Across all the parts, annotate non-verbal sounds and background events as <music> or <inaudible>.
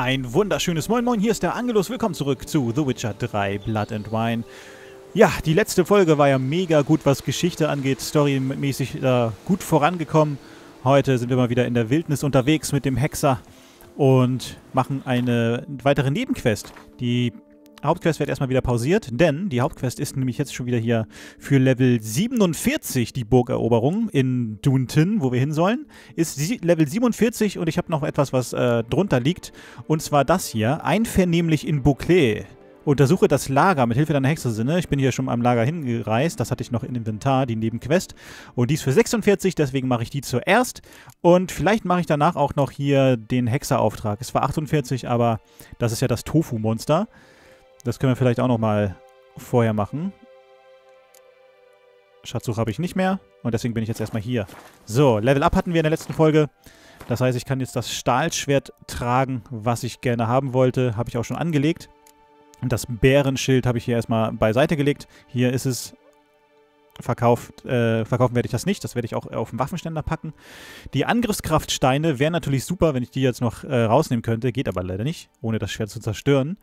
Ein wunderschönes Moin Moin, hier ist der Angelus. Willkommen zurück zu The Witcher 3 Blood and Wine. Ja, die letzte Folge war ja mega gut, was Geschichte angeht, storymäßig äh, gut vorangekommen. Heute sind wir mal wieder in der Wildnis unterwegs mit dem Hexer und machen eine weitere Nebenquest. Die Hauptquest wird erstmal wieder pausiert, denn die Hauptquest ist nämlich jetzt schon wieder hier für Level 47, die Burgeroberung in Dunton, wo wir hin sollen. Ist Level 47 und ich habe noch etwas, was äh, drunter liegt. Und zwar das hier, einvernehmlich in Bouclé. Untersuche das Lager mit Hilfe deiner Hexersinne. Ich bin hier schon am Lager hingereist. Das hatte ich noch im Inventar, die Nebenquest. Und die ist für 46, deswegen mache ich die zuerst. Und vielleicht mache ich danach auch noch hier den Hexerauftrag. Es war 48, aber das ist ja das Tofu-Monster. Das können wir vielleicht auch noch mal vorher machen. Schatzsuche habe ich nicht mehr. Und deswegen bin ich jetzt erstmal hier. So, Level Up hatten wir in der letzten Folge. Das heißt, ich kann jetzt das Stahlschwert tragen, was ich gerne haben wollte. Habe ich auch schon angelegt. Und das Bärenschild habe ich hier erstmal beiseite gelegt. Hier ist es verkauft. Äh, verkaufen werde ich das nicht. Das werde ich auch auf den Waffenständer packen. Die Angriffskraftsteine wären natürlich super, wenn ich die jetzt noch äh, rausnehmen könnte. Geht aber leider nicht, ohne das Schwert zu zerstören.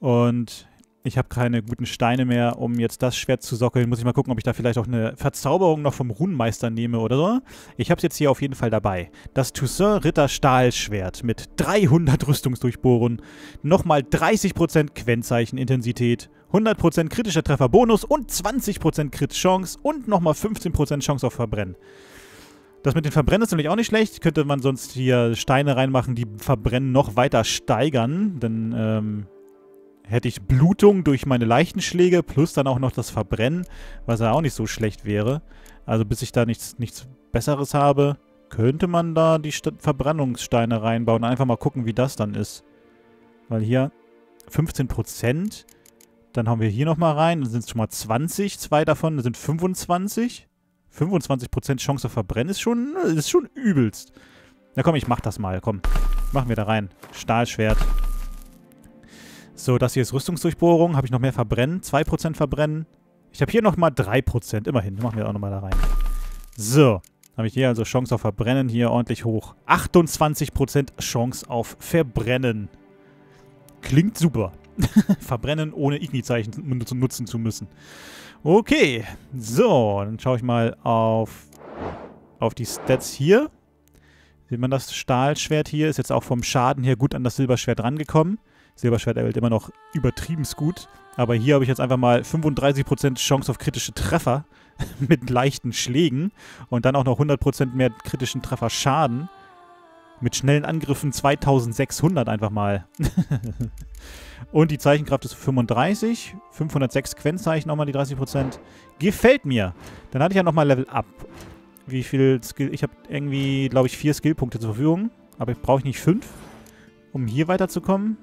Und ich habe keine guten Steine mehr, um jetzt das Schwert zu sockeln. Muss ich mal gucken, ob ich da vielleicht auch eine Verzauberung noch vom Runenmeister nehme oder so. Ich habe es jetzt hier auf jeden Fall dabei. Das Toussaint Ritter Stahlschwert mit 300 Rüstungsdurchbohren, nochmal 30% Quentzeichen-Intensität, 100% kritischer Trefferbonus und 20% Crit-Chance und nochmal 15% Chance auf Verbrennen. Das mit den Verbrennen ist natürlich auch nicht schlecht. Könnte man sonst hier Steine reinmachen, die Verbrennen noch weiter steigern. Denn ähm, hätte ich Blutung durch meine Leichenschläge plus dann auch noch das Verbrennen, was ja auch nicht so schlecht wäre. Also bis ich da nichts, nichts Besseres habe, könnte man da die St Verbrennungssteine reinbauen. Einfach mal gucken, wie das dann ist. Weil hier 15%. Dann haben wir hier nochmal rein. Dann sind es schon mal 20. Zwei davon sind 25. 25% Chance auf Verbrennen ist schon, ist schon übelst. Na komm, ich mach das mal. Komm, machen wir da rein. Stahlschwert. So, das hier ist Rüstungsdurchbohrung. Habe ich noch mehr verbrennen? 2% verbrennen. Ich habe hier nochmal 3%. Immerhin. Machen wir auch nochmal da rein. So. Habe ich hier also Chance auf Verbrennen hier ordentlich hoch. 28% Chance auf Verbrennen. Klingt super. <laughs> Verbrennen ohne Igni-Zeichen nutzen zu müssen. Okay. So, dann schaue ich mal auf, auf die Stats hier. Sieht man das Stahlschwert hier? Ist jetzt auch vom Schaden her gut an das Silberschwert rangekommen. Silberschwert erhält immer noch übertrieben gut. Aber hier habe ich jetzt einfach mal 35% Chance auf kritische Treffer <laughs> mit leichten Schlägen und dann auch noch 100% mehr kritischen Trefferschaden. Mit schnellen Angriffen 2600 einfach mal. <laughs> und die Zeichenkraft ist 35. 506 Quenzeichen nochmal die 30%. Gefällt mir. Dann hatte ich ja nochmal Level Up. Wie viel Skill? Ich habe irgendwie, glaube ich, vier Skillpunkte zur Verfügung. Aber brauche ich nicht fünf, um hier weiterzukommen.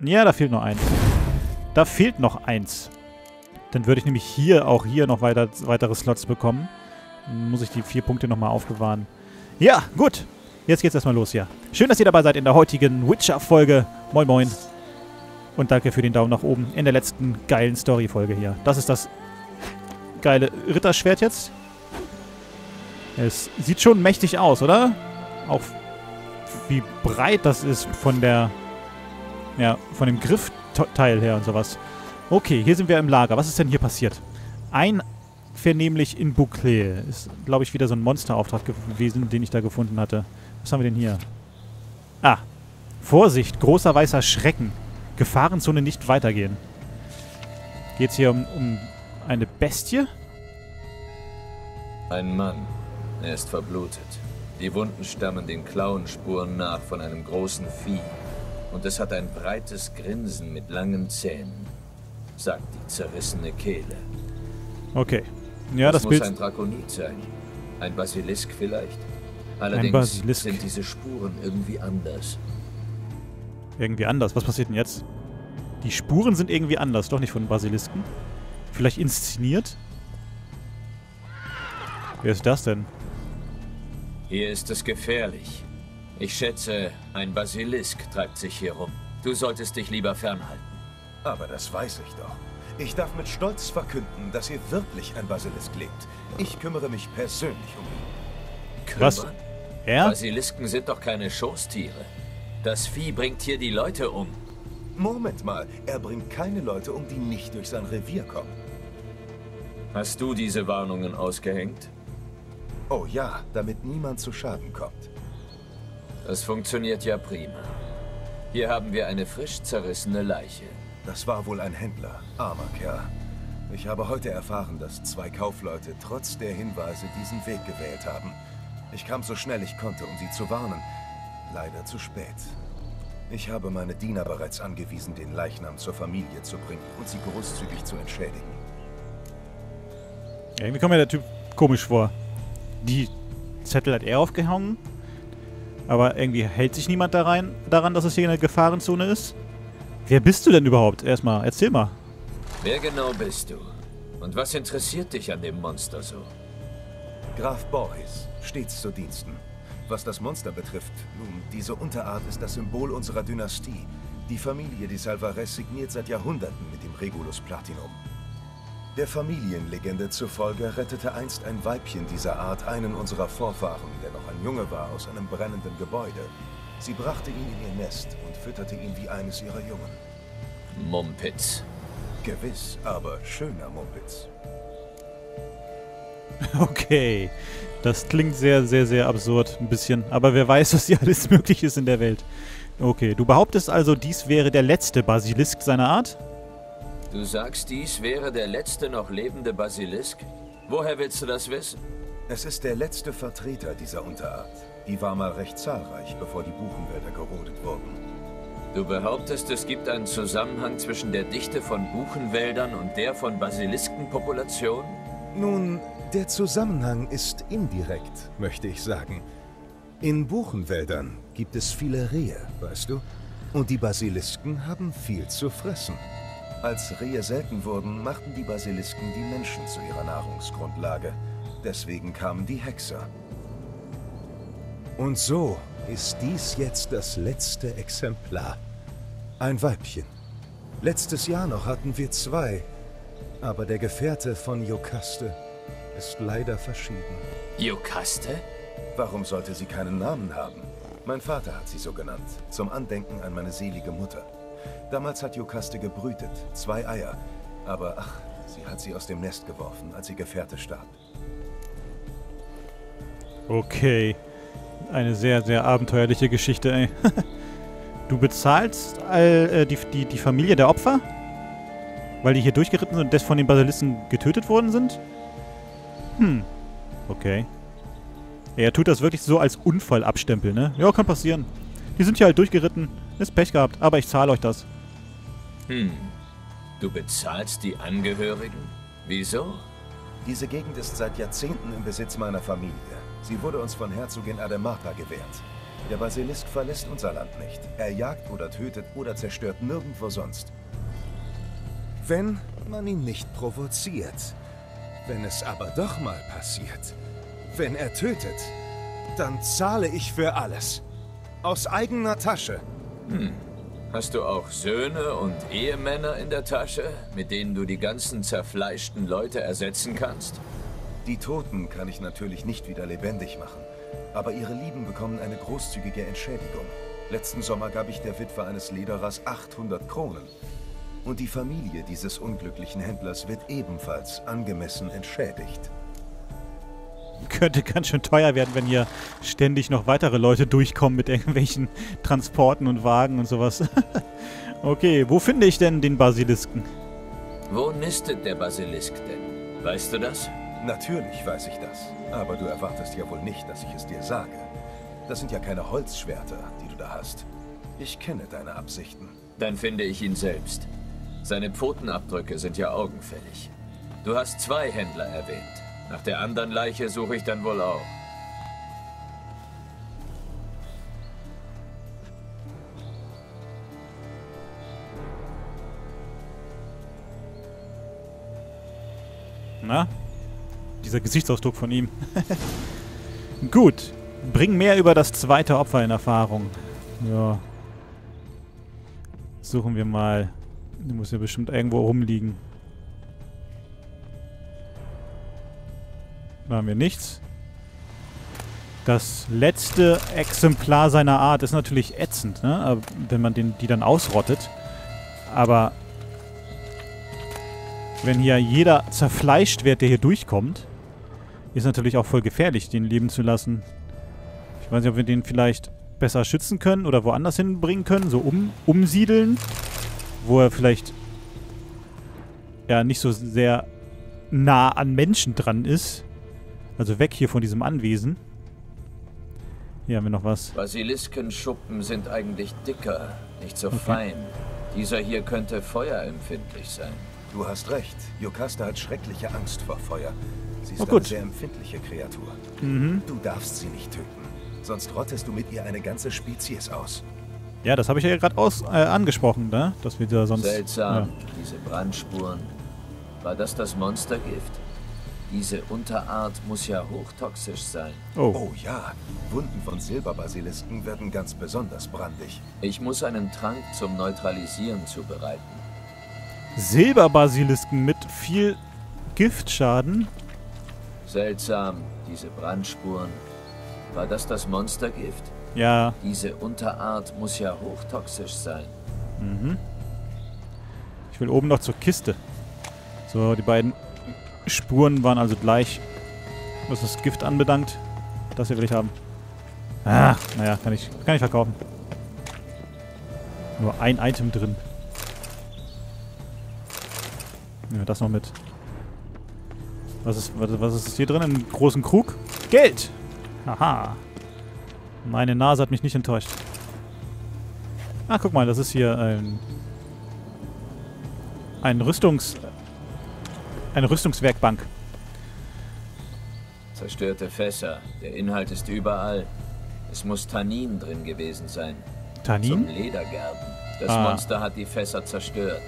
Ja, da fehlt noch eins. Da fehlt noch eins. Dann würde ich nämlich hier auch hier noch weiter, weitere Slots bekommen. Dann muss ich die vier Punkte nochmal aufbewahren. Ja, gut. Jetzt geht's erstmal los hier. Schön, dass ihr dabei seid in der heutigen Witcher-Folge. Moin Moin. Und danke für den Daumen nach oben in der letzten geilen Story-Folge hier. Das ist das geile Ritterschwert jetzt. Es sieht schon mächtig aus, oder? Auch wie breit das ist von der ja, von dem Griffteil her und sowas. Okay, hier sind wir im Lager. Was ist denn hier passiert? Einvernehmlich in Bouclé. Ist, glaube ich, wieder so ein Monsterauftrag gewesen, den ich da gefunden hatte. Was haben wir denn hier? Ah. Vorsicht, großer weißer Schrecken. Gefahrenzone nicht weitergehen. Geht es hier um, um eine Bestie? Ein Mann. Er ist verblutet. Die Wunden stammen den Klauenspuren nach von einem großen Vieh und es hat ein breites Grinsen mit langen Zähnen, sagt die zerrissene Kehle. Okay. Ja, das, das muss ein Drakonid sein. Ein Basilisk vielleicht. Allerdings Basilisk. sind diese Spuren irgendwie anders. Irgendwie anders? Was passiert denn jetzt? Die Spuren sind irgendwie anders, doch nicht von Basilisken. Vielleicht inszeniert? Wer ist das denn? Hier ist es gefährlich. Ich schätze, ein Basilisk treibt sich hier rum. Du solltest dich lieber fernhalten. Aber das weiß ich doch. Ich darf mit Stolz verkünden, dass hier wirklich ein Basilisk lebt. Ich kümmere mich persönlich um ihn. Kümmern? Was? Ja? Basilisken sind doch keine Schoßtiere. Das Vieh bringt hier die Leute um. Moment mal, er bringt keine Leute um, die nicht durch sein Revier kommen. Hast du diese Warnungen ausgehängt? Oh ja, damit niemand zu Schaden kommt. Das funktioniert ja prima. Hier haben wir eine frisch zerrissene Leiche. Das war wohl ein Händler, armer Kerl. Ich habe heute erfahren, dass zwei Kaufleute trotz der Hinweise diesen Weg gewählt haben. Ich kam so schnell ich konnte, um sie zu warnen. Leider zu spät. Ich habe meine Diener bereits angewiesen, den Leichnam zur Familie zu bringen und sie großzügig zu entschädigen. Irgendwie kommt mir der Typ komisch vor. Die Zettel hat er aufgehangen, aber irgendwie hält sich niemand da rein, daran, dass es hier eine Gefahrenzone ist. Wer bist du denn überhaupt? Erstmal, erzähl mal. Wer genau bist du? Und was interessiert dich an dem Monster so? Graf Borges, stets zu Diensten. Was das Monster betrifft, nun, diese Unterart ist das Symbol unserer Dynastie. Die Familie de Salvarez signiert seit Jahrhunderten mit dem Regulus Platinum. Der Familienlegende zufolge rettete einst ein Weibchen dieser Art einen unserer Vorfahren, der noch ein Junge war, aus einem brennenden Gebäude. Sie brachte ihn in ihr Nest und fütterte ihn wie eines ihrer Jungen. Mumpitz. Gewiss, aber schöner Mumpitz. <laughs> Okay. Das klingt sehr, sehr, sehr absurd. Ein bisschen. Aber wer weiß, was hier alles möglich ist in der Welt. Okay, du behauptest also, dies wäre der letzte Basilisk seiner Art? Du sagst, dies wäre der letzte noch lebende Basilisk? Woher willst du das wissen? Es ist der letzte Vertreter dieser Unterart. Die war mal recht zahlreich, bevor die Buchenwälder gerodet wurden. Du behauptest, es gibt einen Zusammenhang zwischen der Dichte von Buchenwäldern und der von Basiliskenpopulationen? Nun, der Zusammenhang ist indirekt, möchte ich sagen. In Buchenwäldern gibt es viele Rehe, weißt du? Und die Basilisken haben viel zu fressen. Als Rehe selten wurden, machten die Basilisken die Menschen zu ihrer Nahrungsgrundlage. Deswegen kamen die Hexer. Und so ist dies jetzt das letzte Exemplar. Ein Weibchen. Letztes Jahr noch hatten wir zwei. Aber der Gefährte von Jokaste ist leider verschieden. Jokaste? Warum sollte sie keinen Namen haben? Mein Vater hat sie so genannt, zum Andenken an meine selige Mutter. Damals hat Jokaste gebrütet, zwei Eier. Aber ach, sie hat sie aus dem Nest geworfen, als ihr Gefährte starb. Okay. Eine sehr, sehr abenteuerliche Geschichte, ey. <laughs> du bezahlst all, äh, die, die, die Familie der Opfer? Weil die hier durchgeritten sind und das von den Basilisten getötet worden sind? Hm. Okay. Er tut das wirklich so als Unfall abstempeln, ne? Ja, kann passieren. Die sind hier halt durchgeritten. Ist Pech gehabt, aber ich zahle euch das. Hm. Du bezahlst die Angehörigen? Wieso? Diese Gegend ist seit Jahrzehnten im Besitz meiner Familie. Sie wurde uns von Herzogin Ademata gewährt. Der Basilisk verlässt unser Land nicht. Er jagt oder tötet oder zerstört nirgendwo sonst. Wenn man ihn nicht provoziert. Wenn es aber doch mal passiert, wenn er tötet, dann zahle ich für alles. Aus eigener Tasche. Hm. Hast du auch Söhne und Ehemänner in der Tasche, mit denen du die ganzen zerfleischten Leute ersetzen kannst? Die Toten kann ich natürlich nicht wieder lebendig machen. Aber ihre Lieben bekommen eine großzügige Entschädigung. Letzten Sommer gab ich der Witwe eines Lederers 800 Kronen. Und die Familie dieses unglücklichen Händlers wird ebenfalls angemessen entschädigt. Könnte ganz schön teuer werden, wenn hier ständig noch weitere Leute durchkommen mit irgendwelchen Transporten und Wagen und sowas. <laughs> okay, wo finde ich denn den Basilisken? Wo nistet der Basilisk denn? Weißt du das? Natürlich weiß ich das. Aber du erwartest ja wohl nicht, dass ich es dir sage. Das sind ja keine Holzschwerter, die du da hast. Ich kenne deine Absichten. Dann finde ich ihn selbst. Seine Pfotenabdrücke sind ja augenfällig. Du hast zwei Händler erwähnt. Nach der anderen Leiche suche ich dann wohl auch. Na? Dieser Gesichtsausdruck von ihm. <laughs> Gut. Bring mehr über das zweite Opfer in Erfahrung. Ja. Suchen wir mal. Die muss ja bestimmt irgendwo rumliegen. Da haben wir nichts. Das letzte Exemplar seiner Art ist natürlich ätzend, ne? wenn man den, die dann ausrottet. Aber wenn hier jeder zerfleischt wird, der hier durchkommt, ist natürlich auch voll gefährlich, den leben zu lassen. Ich weiß nicht, ob wir den vielleicht besser schützen können oder woanders hinbringen können, so um, umsiedeln, wo er vielleicht ja nicht so sehr nah an Menschen dran ist. Also weg hier von diesem Anwesen. Hier haben wir noch was. Basiliskenschuppen sind eigentlich dicker, nicht so okay. fein. Dieser hier könnte feuerempfindlich sein. Du hast recht. Jokasta hat schreckliche Angst vor Feuer. Sie ist oh, eine sehr empfindliche Kreatur. Mhm. Du darfst sie nicht töten. Sonst rottest du mit ihr eine ganze Spezies aus. Ja, das habe ich ja gerade äh, angesprochen, ne? Dass wir da sonst... Seltsam, ja. diese Brandspuren. War das das Monstergift? Diese Unterart muss ja hochtoxisch sein. Oh. oh ja, Wunden von Silberbasilisken werden ganz besonders brandig. Ich muss einen Trank zum Neutralisieren zubereiten. Silberbasilisken mit viel Giftschaden? Seltsam, diese Brandspuren. War das das Monstergift? Ja. Diese Unterart muss ja hochtoxisch sein. Mhm. Ich will oben noch zur Kiste. So, die beiden Spuren waren also gleich, was das Gift anbelangt. Das hier will ich haben. Ah, naja, kann ich, kann ich verkaufen. Nur ein Item drin. Nehmen wir das noch mit. Was ist, was ist hier drin? Im großen Krug? Geld! Haha. Meine Nase hat mich nicht enttäuscht. Ah, guck mal, das ist hier ein... Ein Rüstungs... Eine Rüstungswerkbank. Zerstörte Fässer. Der Inhalt ist überall. Es muss Tannin drin gewesen sein. Tannin? Zum Ledergerben. Das ah. Monster hat die Fässer zerstört.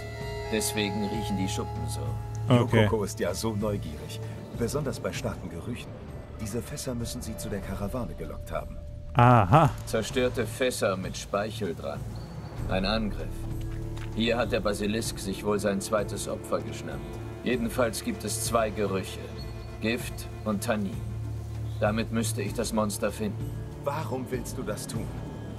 Deswegen riechen die Schuppen so. Okay. Yokoko ist ja so neugierig. Besonders bei starken Gerüchen. Diese Fässer müssen sie zu der Karawane gelockt haben. Aha. Zerstörte Fässer mit Speichel dran. Ein Angriff. Hier hat der Basilisk sich wohl sein zweites Opfer geschnappt. Jedenfalls gibt es zwei Gerüche. Gift und Tannin. Damit müsste ich das Monster finden. Warum willst du das tun?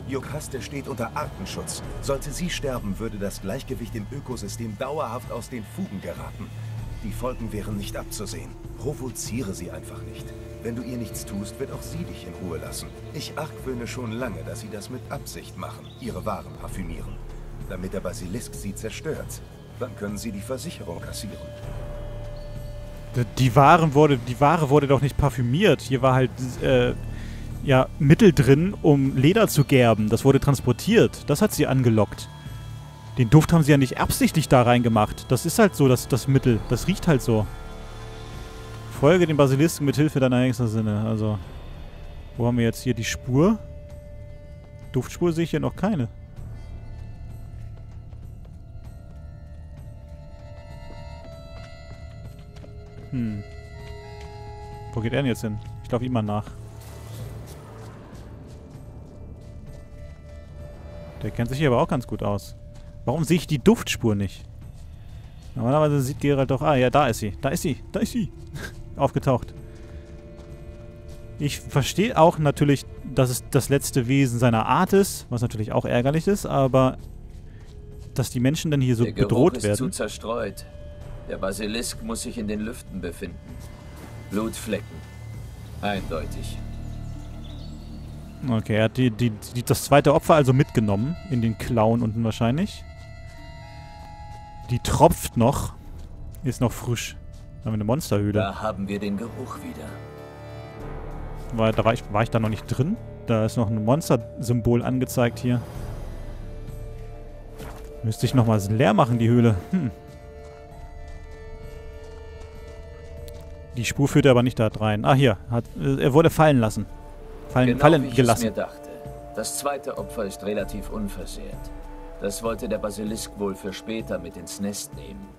Jokaste steht unter Artenschutz. Sollte sie sterben, würde das Gleichgewicht im Ökosystem dauerhaft aus den Fugen geraten. Die Folgen wären nicht abzusehen. Provoziere sie einfach nicht. Wenn du ihr nichts tust, wird auch sie dich in Ruhe lassen. Ich argwöhne schon lange, dass sie das mit Absicht machen, ihre Waren parfümieren. Damit der Basilisk sie zerstört. Dann können sie die Versicherung kassieren. Die Ware wurde, die Ware wurde doch nicht parfümiert. Hier war halt äh, ja, Mittel drin, um Leder zu gerben. Das wurde transportiert. Das hat sie angelockt. Den Duft haben sie ja nicht absichtlich da reingemacht. Das ist halt so, das, das Mittel. Das riecht halt so. Folge den Basilisken mit Hilfe deiner nächsten Sinne. Also, wo haben wir jetzt hier die Spur? Duftspur sehe ich hier noch keine. Hm. Wo geht er denn jetzt hin? Ich laufe ihm mal nach. Der kennt sich hier aber auch ganz gut aus. Warum sehe ich die Duftspur nicht? Normalerweise sieht Gerald doch... Ah, ja, da ist sie. Da ist sie. Da ist sie. <laughs> Aufgetaucht. Ich verstehe auch natürlich, dass es das letzte Wesen seiner Art ist, was natürlich auch ärgerlich ist, aber dass die Menschen dann hier so Der bedroht ist werden. zu zerstreut. Der Basilisk muss sich in den Lüften befinden. Blutflecken. Eindeutig. Okay, er hat die, die, die, das zweite Opfer also mitgenommen. In den Klauen unten wahrscheinlich. Die tropft noch. Ist noch frisch. Da haben wir eine Monsterhöhle. Da haben wir den Geruch wieder. War, da war ich, war ich da noch nicht drin? Da ist noch ein Monster-Symbol angezeigt hier. Müsste ich nochmal leer machen, die Höhle. Hm. Die Spur führt aber nicht da rein. Ah, hier. Hat, äh, er wurde fallen lassen. Fallen, genau fallen wie ich gelassen. Es mir dachte. Das zweite Opfer ist relativ unversehrt. Das wollte der Basilisk wohl für später mit ins Nest nehmen.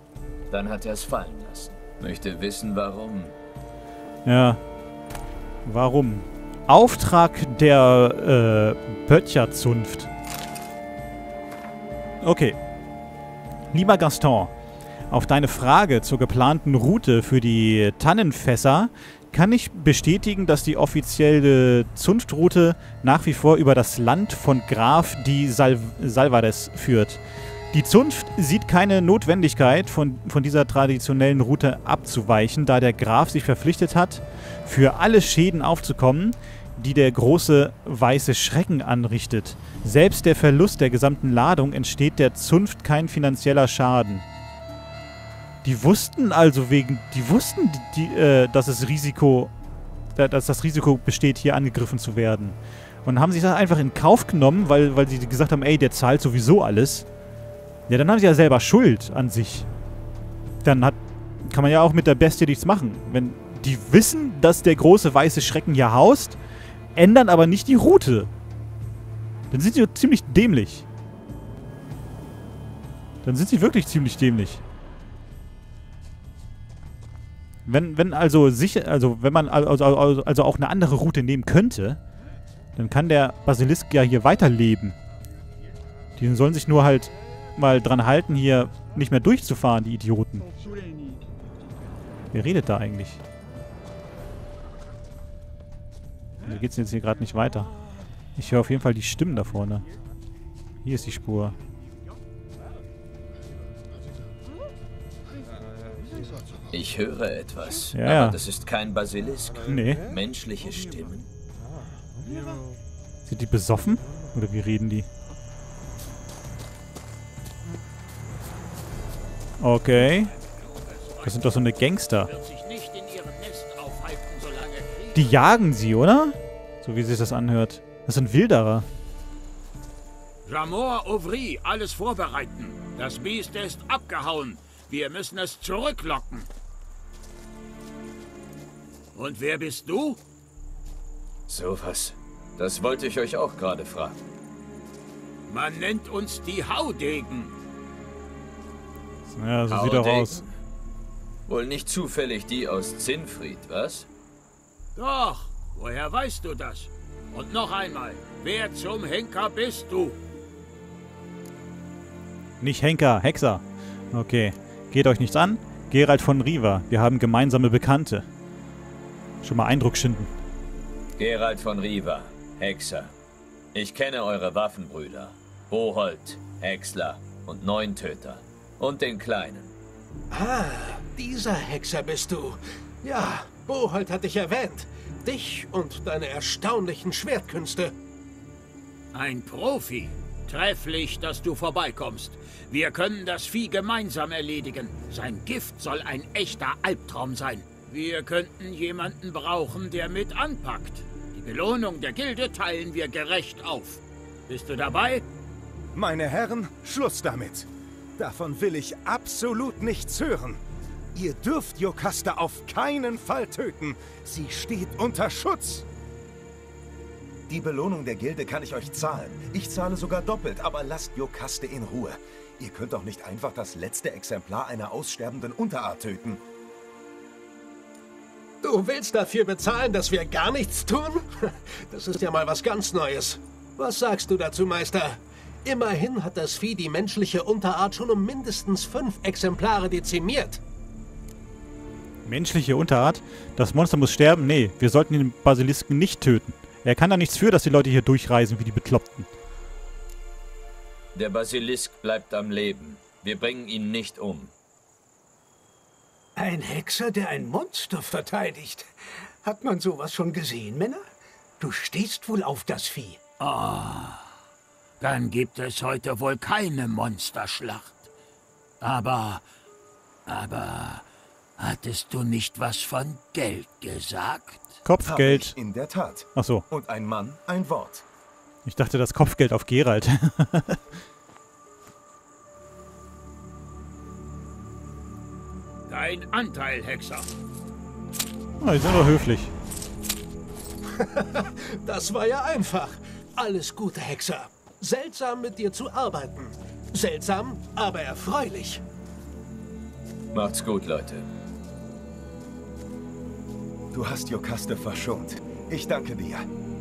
Dann hat er es fallen lassen. Möchte wissen, warum. Ja. Warum? Auftrag der äh, Böttcherzunft. Okay. Lieber Gaston, auf deine Frage zur geplanten Route für die Tannenfässer kann ich bestätigen, dass die offizielle Zunftroute nach wie vor über das Land von Graf di Sal Salvares führt. Die Zunft sieht keine Notwendigkeit, von, von dieser traditionellen Route abzuweichen, da der Graf sich verpflichtet hat, für alle Schäden aufzukommen, die der große weiße Schrecken anrichtet. Selbst der Verlust der gesamten Ladung entsteht der Zunft kein finanzieller Schaden. Die wussten also wegen, die wussten, die, äh, dass es Risiko, dass das Risiko besteht, hier angegriffen zu werden. Und haben sich das einfach in Kauf genommen, weil, weil sie gesagt haben, ey, der zahlt sowieso alles. Ja, dann haben sie ja selber Schuld an sich. Dann hat, kann man ja auch mit der Bestie nichts machen. Wenn die wissen, dass der große weiße Schrecken hier haust, ändern aber nicht die Route. Dann sind sie ziemlich dämlich. Dann sind sie wirklich ziemlich dämlich. Wenn, wenn also sicher, also wenn man also, also, also auch eine andere Route nehmen könnte, dann kann der Basilisk ja hier weiterleben. Die sollen sich nur halt mal dran halten, hier nicht mehr durchzufahren, die Idioten. Wer redet da eigentlich? Wie geht's jetzt hier gerade nicht weiter? Ich höre auf jeden Fall die Stimmen da vorne. Hier ist die Spur. Ich höre etwas. Ja, aber ja. das ist kein Basilisk. Nee. Menschliche Stimmen. Sind die besoffen? Oder wie reden die? Okay. Das sind doch so eine Gangster. Die jagen sie, oder? So wie sich das anhört. Das sind Wilderer. Jamor Ouvry, alles vorbereiten. Das Biest ist abgehauen. Wir müssen es zurücklocken. Und wer bist du? Sowas. Das wollte ich euch auch gerade fragen. Man nennt uns die Haudegen. Ja, so sieht er Haudegen. aus. Wohl nicht zufällig die aus Zinfried, was? Doch, woher weißt du das? Und noch einmal, wer zum Henker bist du? Nicht Henker, Hexer. Okay. Geht euch nichts an? Gerald von Riva. Wir haben gemeinsame Bekannte. Schon mal Eindruck schinden. Gerald von Riva, Hexer. Ich kenne eure Waffenbrüder. Boholt, Häcksler und Neuntöter. Und den Kleinen. Ah, dieser Hexer bist du. Ja, Boholt hat dich erwähnt. Dich und deine erstaunlichen Schwertkünste. Ein Profi. Trefflich, dass du vorbeikommst. Wir können das Vieh gemeinsam erledigen. Sein Gift soll ein echter Albtraum sein. Wir könnten jemanden brauchen, der mit anpackt. Die Belohnung der Gilde teilen wir gerecht auf. Bist du dabei? Meine Herren, Schluss damit. Davon will ich absolut nichts hören. Ihr dürft Jokasta auf keinen Fall töten. Sie steht unter Schutz. Die Belohnung der Gilde kann ich euch zahlen. Ich zahle sogar doppelt, aber lasst Jokaste in Ruhe. Ihr könnt doch nicht einfach das letzte Exemplar einer aussterbenden Unterart töten. Du willst dafür bezahlen, dass wir gar nichts tun? <laughs> Das ist ja mal was ganz Neues. Was sagst du dazu, Meister? Immerhin hat das Vieh die menschliche Unterart schon um mindestens fünf Exemplare dezimiert. Menschliche Unterart? Das Monster muss sterben? Nee, wir sollten den Basilisken nicht töten. Er kann da nichts für, dass die Leute hier durchreisen wie die Bekloppten. Der Basilisk bleibt am Leben. Wir bringen ihn nicht um. Ein Hexer, der ein Monster verteidigt. Hat man sowas schon gesehen, Männer? Du stehst wohl auf das Vieh. Dann gibt es heute wohl keine Monsterschlacht. Aber, aber, hattest du nicht was von Geld gesagt? Kopfgeld. in der Tat. Ach so, Und ein Mann, ein Wort. ich dachte das Kopfgeld auf Gerald. <laughs> Dein Anteil, Hexer. ah, die sind aber höflich. <laughs> Das war ja einfach. Alles Gute, Hexer. Seltsam, mit dir zu arbeiten. Seltsam, aber erfreulich. Macht's gut, Leute. Du hast Jokaste verschont. Ich danke dir.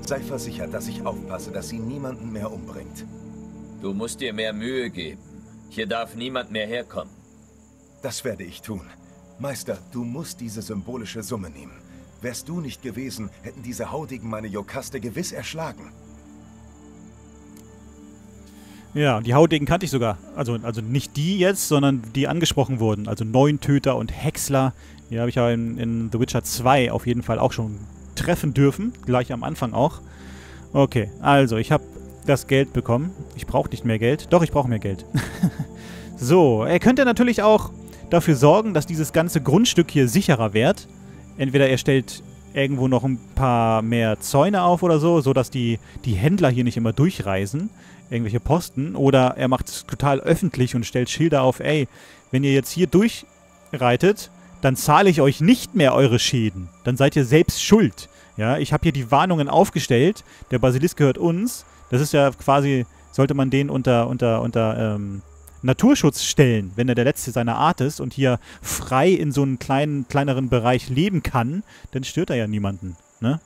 Sei versichert, dass ich aufpasse, dass sie niemanden mehr umbringt. Du musst dir mehr Mühe geben. Hier darf niemand mehr herkommen. Das werde ich tun. Meister, du musst diese symbolische Summe nehmen. Wärst du nicht gewesen, hätten diese Haudigen meine Jokaste gewiss erschlagen. Ja, die Haudegen kannte ich sogar. Also, also nicht die jetzt, sondern die angesprochen wurden. Also Neuntöter und Häcksler. Die habe ich ja in, in The Witcher 2 auf jeden Fall auch schon treffen dürfen. Gleich am Anfang auch. Okay, also ich habe das Geld bekommen. Ich brauche nicht mehr Geld. Doch, ich brauche mehr Geld. <laughs> so, er könnte natürlich auch dafür sorgen, dass dieses ganze Grundstück hier sicherer wird. Entweder er stellt irgendwo noch ein paar mehr Zäune auf oder so, sodass die, die Händler hier nicht immer durchreisen, irgendwelche Posten, oder er macht es total öffentlich und stellt Schilder auf, ey, wenn ihr jetzt hier durchreitet, dann zahle ich euch nicht mehr eure Schäden. Dann seid ihr selbst schuld. Ja, ich habe hier die Warnungen aufgestellt. Der Basilisk gehört uns. Das ist ja quasi, sollte man den unter, unter, unter ähm, Naturschutz stellen, wenn er der Letzte seiner Art ist und hier frei in so einem kleinen, kleineren Bereich leben kann, dann stört er ja niemanden. Ne?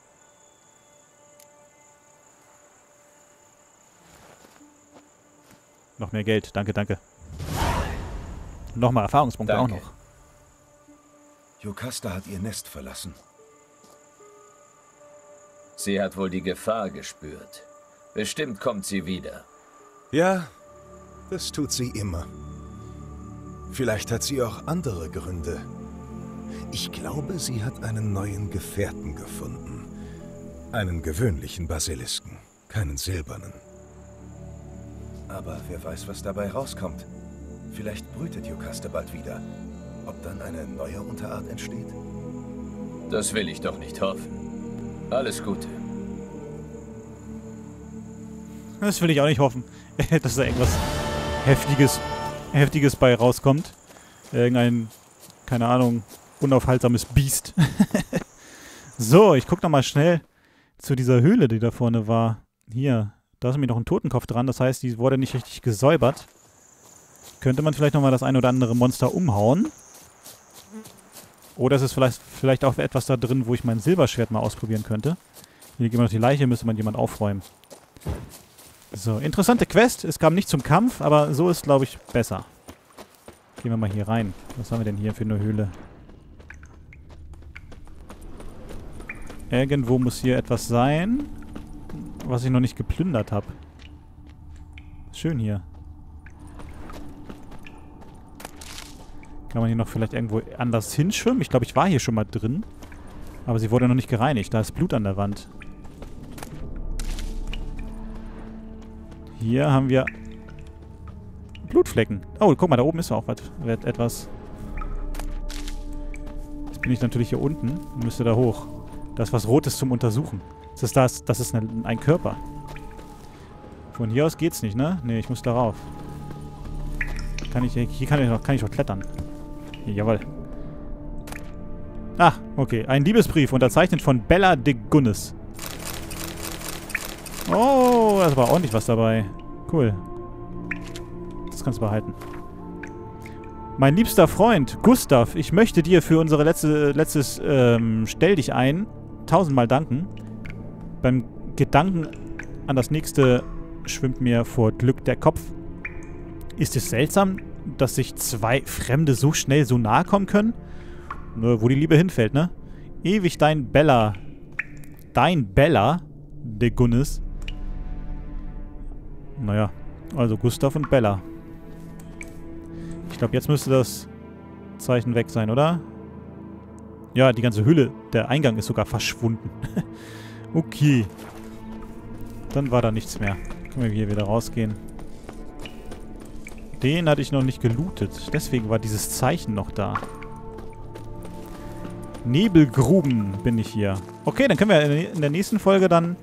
Noch mehr Geld. Danke, danke. Nochmal Erfahrungspunkte Danke. auch noch. Jocasta hat ihr Nest verlassen. Sie hat wohl die Gefahr gespürt. Bestimmt kommt sie wieder. Ja, das tut sie immer. Vielleicht hat sie auch andere Gründe. Ich glaube, sie hat einen neuen Gefährten gefunden. Einen gewöhnlichen Basilisken, keinen silbernen. Aber wer weiß, was dabei rauskommt. Vielleicht brütet Jocasta bald wieder. Ob dann eine neue Unterart entsteht? Das will ich doch nicht hoffen. Alles Gute. Das will ich auch nicht hoffen, <laughs> dass da irgendwas Heftiges, Heftiges bei rauskommt. Irgendein, keine Ahnung, unaufhaltsames Biest. <laughs> so, ich guck noch mal schnell zu dieser Höhle, die da vorne war. Hier, da ist nämlich noch ein Totenkopf dran. Das heißt, die wurde nicht richtig gesäubert. Könnte man vielleicht noch mal das ein oder andere Monster umhauen. Oder es ist vielleicht, vielleicht auch etwas da drin, wo ich mein Silberschwert mal ausprobieren könnte. Hier gehen wir noch die Leiche, müsste man jemand aufräumen. So, interessante Quest. Es kam nicht zum Kampf, aber so ist, glaube ich, besser. Gehen wir mal hier rein. Was haben wir denn hier für eine Höhle? Irgendwo muss hier etwas sein, was ich noch nicht geplündert habe. Schön hier. Kann man hier noch vielleicht irgendwo anders hinschwimmen? Ich glaube, ich war hier schon mal drin. Aber sie wurde noch nicht gereinigt. Da ist Blut an der Wand. Hier haben wir Blutflecken. Oh, guck mal, da oben ist auch was, etwas. Jetzt bin ich natürlich hier unten und müsste da hoch. Da ist was Rotes zum Untersuchen. Das ist, das, das ist eine, ein Körper. Von hier aus geht's nicht, ne? Ne, ich muss darauf. Kann ich, hier kann ich noch, kann ich noch klettern. Hier, jawohl. Ah, okay. Ein Liebesbrief, unterzeichnet von Bella de Gunnes. Oh, da war ordentlich was dabei. Cool. Das kannst du behalten. Mein liebster Freund, Gustav, ich möchte dir für unsere letzte, letztes ähm, Stell dich ein tausendmal danken. Beim Gedanken an das nächste schwimmt mir vor Glück der Kopf. Ist es seltsam, dass sich zwei Fremde so schnell so nahe kommen können? Nur wo die Liebe hinfällt, ne? Ewig dein Bella. Dein Bella, de Gunnis. Naja, also Gustav und Bella. Ich glaube, jetzt müsste das Zeichen weg sein, oder? Ja, die ganze Hülle, der Eingang ist sogar verschwunden. <laughs> okay. Dann war da nichts mehr. Können wir hier wieder rausgehen. Den hatte ich noch nicht gelootet. Deswegen war dieses Zeichen noch da. Nebelgruben bin ich hier. Okay, dann können wir in der nächsten Folge dann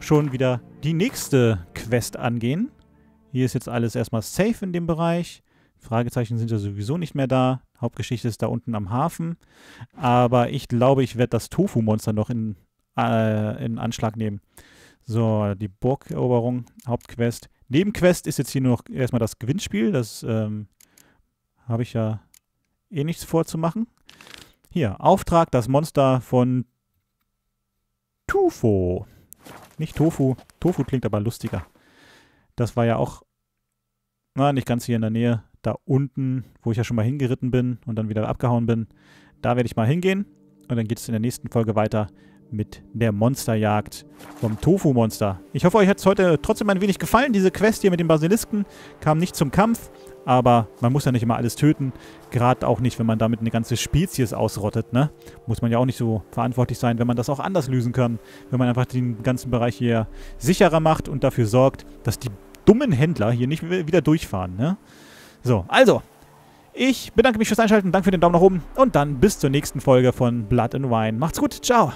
schon wieder die nächste Quest angehen. Hier ist jetzt alles erstmal safe in dem Bereich. Fragezeichen sind ja sowieso nicht mehr da. Hauptgeschichte ist da unten am Hafen. Aber ich glaube, ich werde das Tofu-Monster noch in, äh, in Anschlag nehmen. So, die Burgeroberung, Hauptquest. Nebenquest ist jetzt hier nur noch erstmal das Gewinnspiel. Das ähm, habe ich ja eh nichts vorzumachen. Hier, Auftrag, das Monster von Tufo. Nicht Tofu. Tofu klingt aber lustiger. Das war ja auch, na, nicht ganz hier in der Nähe. Da unten, wo ich ja schon mal hingeritten bin und dann wieder abgehauen bin. Da werde ich mal hingehen Und dann geht es in der nächsten Folge weiter mit der Monsterjagd vom Tofu-Monster. Ich hoffe, euch hat es heute trotzdem ein wenig gefallen. Diese Quest hier mit dem Basilisken kam nicht zum Kampf, aber man muss ja nicht immer alles töten. Gerade auch nicht, wenn man damit eine ganze Spezies ausrottet. Ne? Muss man ja auch nicht so verantwortlich sein, wenn man das auch anders lösen kann. Wenn man einfach den ganzen Bereich hier sicherer macht und dafür sorgt, dass die dummen Händler hier nicht wieder durchfahren. Ne? So, also, ich bedanke mich fürs Einschalten, danke für den Daumen nach oben und dann bis zur nächsten Folge von Blood and Wine. Macht's gut, ciao!